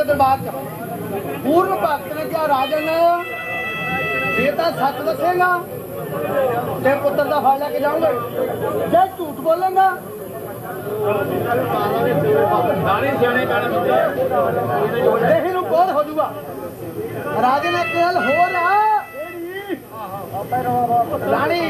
ਦੇ ਦਰਬਾਰ 'ਚ। ਪੂਰਨ ਭਗਤ ਨੇ ਕਿਹਾ ਰਾਜਨ ਇਹ ਤਾਂ ਸੱਚ ਦੱਸੇਗਾ ਤੇ ਪੁੱਤਰ ਦਾ ਫਲ ਲੈ ਕੇ ਜਾਊਂਗੇ। ਜੇ ਝੂਠ ਬੋਲੇਗਾ ਦੇਹੀ ਨੂੰ ਕੋਲ ਹੋ ਜਾਊਗਾ। ਰਾਜਨ ਇੱਕ ਗੱਲ ਹੋਰ ਆ। ਰਾਣੀ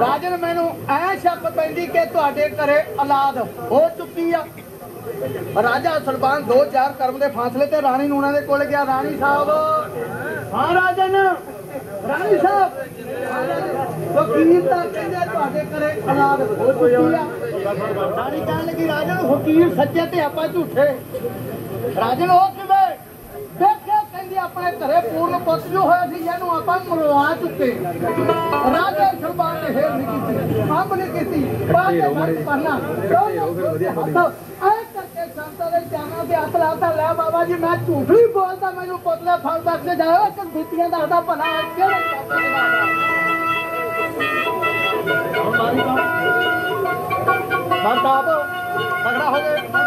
ਰਾਜਨ ਮੈਨੂੰ ਐ ਸ਼ੱਕ ਪੈਂਦੀ ਕਿ ਤੁਹਾਡੇ ਘਰੇ ਔਲਾਦ ਹੋ ਚੁੱਕੀ ਆ। ਰਾਜਾ ਸੁਲਤਾਨ ਦੋ ਚਾਰ ਕਰਮ ਦੇ ਫਾਸਲੇ ਤੇ ਰਾਣੀ ਨੂੰ ਉਹਨਾਂ ਦੇ ਕੋਲ ਗਿਆ ਰਾਣੀ ਸਾਹਿਬ। ਹਾਂ ਰਾਜਨ। ਰਾਣੀ ਸਾਹਿਬ। ਵਕੀਲ ਤਾਂ ਕਹਿੰਦੇ ਤੁਹਾਡੇ ਘਰੇ ਔਲਾਦ ਹੋ ਚੁੱਕੀ ਆ। ਰਾਣੀ ਕਹਿਣ ਲੱਗੀ ਰਾਜਨ ਵਕੀਲ ਸੱਚੇ ਤੇ ਆਪਾਂ ਝੂਠੇ। ਰਾਜਨ ਉਹ ਕਿਵੇਂ? ਦੇਖਿਆ ਕਹਿੰਦੀ ਆਪਣੇ ਘਰੇ ਪੂਰਨ ਪੁੱਤ ਜੋ ਹੋਇਆ ਸੀ ਜਿਹਨੂੰ ਆਪਾਂ ਮਰਵਾ ਚੁੱਕੇ ਰਾਜਾ ਸਰਬਾਨ ਨੇ ਹੇਰ ਨਹੀਂ ਕੀਤੀ ਅੰਬ ਨਹੀਂ ਕੀਤੀ ਬਾਅਦ ਦੇ ਫ਼ਰਕ ਕਰਨਾ ਐ ਕਰਕੇ ਸੰਤਾਂ ਦੇ ਜਾਨਾਂ ਤੇ ਹੱਥ ਲਾਤਾ ਲੈ ਬਾਬਾ ਜੀ ਮੈਂ ਝੂਠ ਨਹੀਂ ਬੋਲਦਾ ਮੈਨੂੰ ਪੁੱਤਲੇ ਫਲ ਦੱਸ ਕੇ ਜਾਓ ਇੱਕ ਬੀਤੀਆਂ ਦੱਸਦਾ ਭਲਾ ਕਿਹੜੇ ਪਾਸੇ ਦੇ ਬਾਬਾ ਤਗੜਾ ਹੋ ਗਏ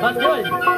That's good.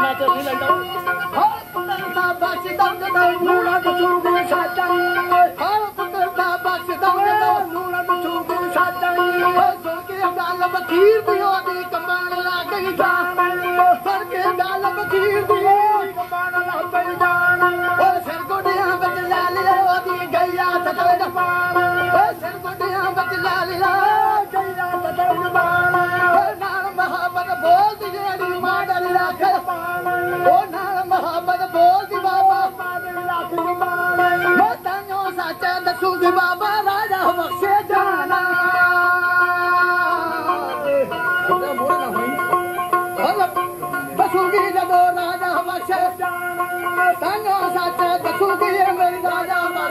هر ڪدرا بچ ڪم لون چوٽو هر ڪدرتا لونڪو ڇا چور کي بالبي بالبي تھو دي بابا راجا وچے جانا تھو دي بابا راجا وچے جانا من سان جا جانا